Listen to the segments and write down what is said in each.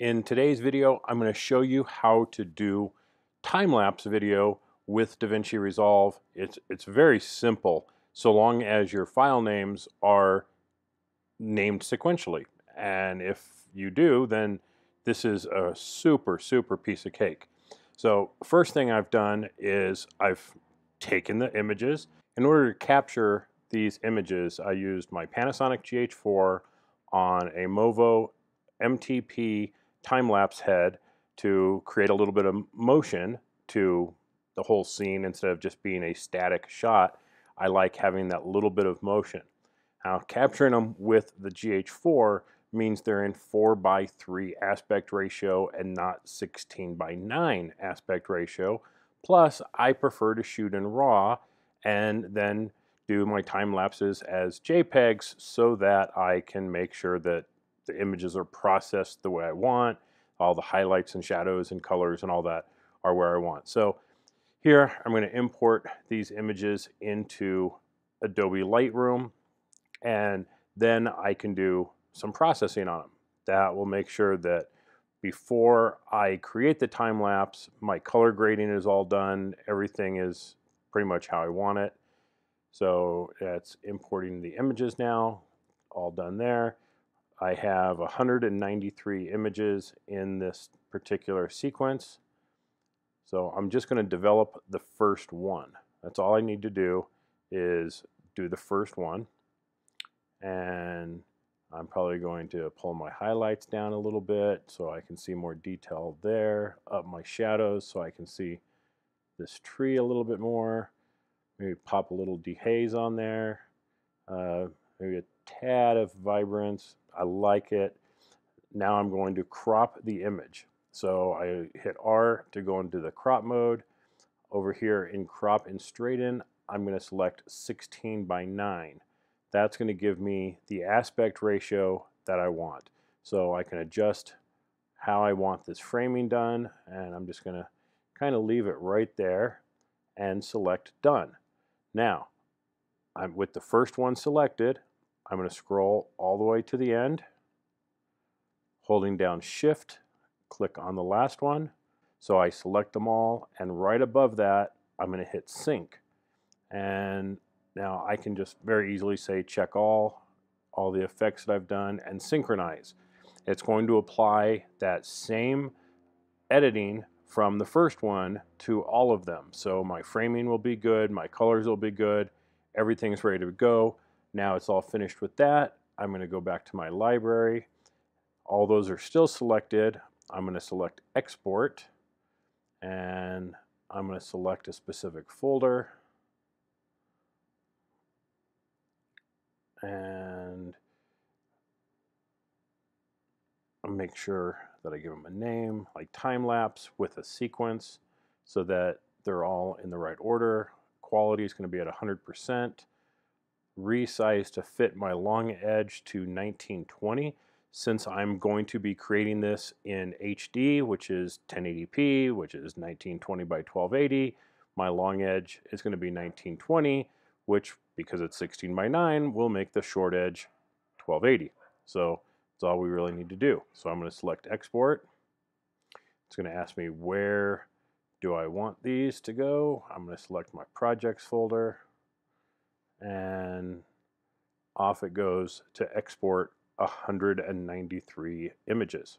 In today's video, I'm going to show you how to do time-lapse video with DaVinci Resolve. It's, it's very simple so long as your file names are named sequentially. And if you do, then this is a super, super piece of cake. So first thing I've done is I've taken the images. In order to capture these images, I used my Panasonic GH4 on a Movo MTP time-lapse head to create a little bit of motion to the whole scene instead of just being a static shot. I like having that little bit of motion. Now capturing them with the GH4 means they're in 4 by 3 aspect ratio and not 16 by 9 aspect ratio. Plus, I prefer to shoot in RAW and then do my time lapses as JPEGs so that I can make sure that the images are processed the way I want, all the highlights and shadows and colors and all that are where I want. So here I'm going to import these images into Adobe Lightroom and then I can do some processing on them. That will make sure that before I create the time lapse, my color grading is all done. Everything is pretty much how I want it. So that's importing the images now, all done there. I have 193 images in this particular sequence. So I'm just going to develop the first one. That's all I need to do is do the first one. And I'm probably going to pull my highlights down a little bit so I can see more detail there, up my shadows so I can see this tree a little bit more. Maybe pop a little dehaze on there. Uh, maybe a tad of vibrance. I like it. Now I'm going to crop the image. So I hit R to go into the crop mode. Over here in crop and straighten, I'm going to select 16 by 9. That's going to give me the aspect ratio that I want. So I can adjust how I want this framing done and I'm just going to kind of leave it right there and select done. Now, I'm with the first one selected, I'm going to scroll all the way to the end, holding down shift, click on the last one. So I select them all and right above that, I'm going to hit sync. And now I can just very easily say check all, all the effects that I've done and synchronize. It's going to apply that same editing from the first one to all of them. So my framing will be good, my colors will be good, everything's ready to go. Now it's all finished with that. I'm going to go back to my library. All those are still selected. I'm going to select export and I'm going to select a specific folder and make sure that I give them a name like time lapse with a sequence so that they're all in the right order. Quality is going to be at 100% resize to fit my long edge to 1920 since I'm going to be creating this in HD which is 1080p which is 1920 by 1280 my long edge is going to be 1920 which because it's 16 by 9 will make the short edge 1280 so that's all we really need to do. So I'm going to select export. It's going to ask me where do I want these to go. I'm going to select my projects folder and off it goes to export 193 images.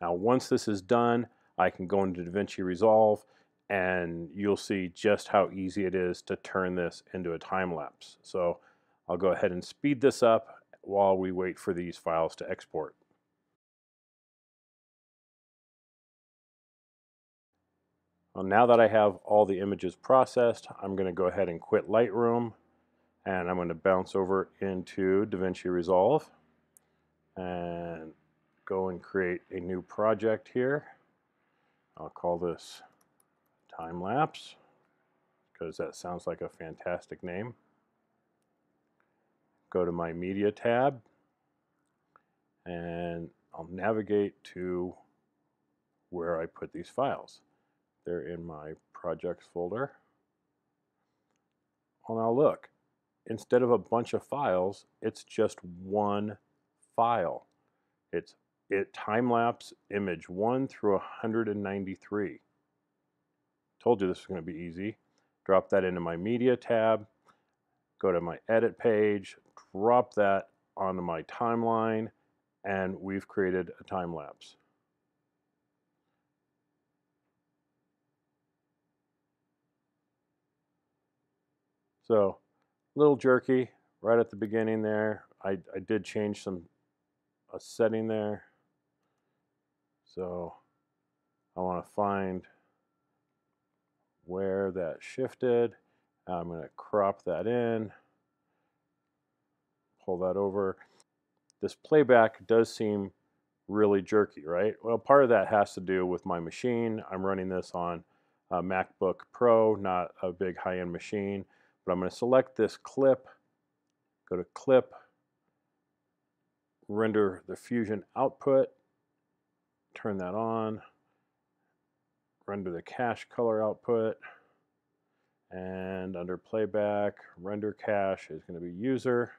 Now once this is done, I can go into DaVinci Resolve and you'll see just how easy it is to turn this into a time lapse. So I'll go ahead and speed this up while we wait for these files to export. Well, now that I have all the images processed, I'm going to go ahead and quit Lightroom and I'm going to bounce over into DaVinci Resolve and go and create a new project here. I'll call this time lapse because that sounds like a fantastic name. Go to my media tab and I'll navigate to where I put these files. They're in my projects folder. Well, now look, instead of a bunch of files, it's just one file. It's it time lapse image 1 through 193. Told you this was going to be easy. Drop that into my media tab, go to my edit page, drop that onto my timeline, and we've created a time So a little jerky right at the beginning there. I, I did change some a setting there. So I want to find where that shifted. I'm going to crop that in, pull that over. This playback does seem really jerky, right? Well, part of that has to do with my machine. I'm running this on a MacBook Pro, not a big high-end machine. But I'm going to select this clip, go to Clip, render the Fusion output, turn that on, render the cache color output, and under playback, render cache is going to be user.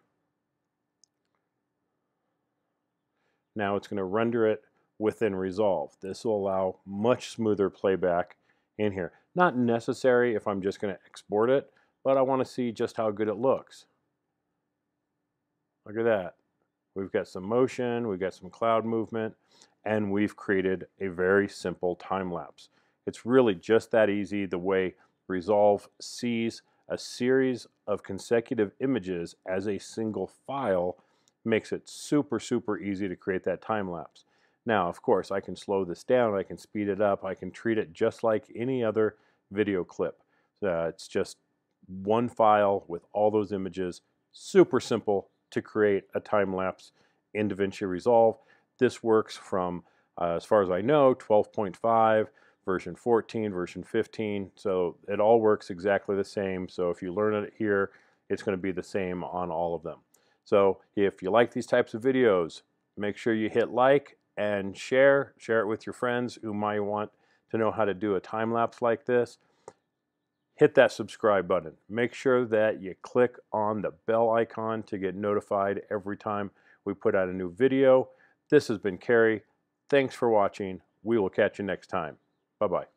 Now it's going to render it within Resolve. This will allow much smoother playback in here. Not necessary if I'm just going to export it, but I want to see just how good it looks. Look at that. We've got some motion, we've got some cloud movement, and we've created a very simple time lapse. It's really just that easy the way Resolve sees a series of consecutive images as a single file makes it super, super easy to create that time lapse. Now, of course, I can slow this down, I can speed it up, I can treat it just like any other video clip. Uh, it's just one file with all those images. Super simple to create a time lapse in DaVinci Resolve. This works from, uh, as far as I know, 12.5, version 14, version 15. So it all works exactly the same. So if you learn it here, it's going to be the same on all of them. So if you like these types of videos, make sure you hit like and share. Share it with your friends who might want to know how to do a time lapse like this hit that subscribe button. Make sure that you click on the bell icon to get notified every time we put out a new video. This has been Kerry. Thanks for watching. We will catch you next time. Bye-bye.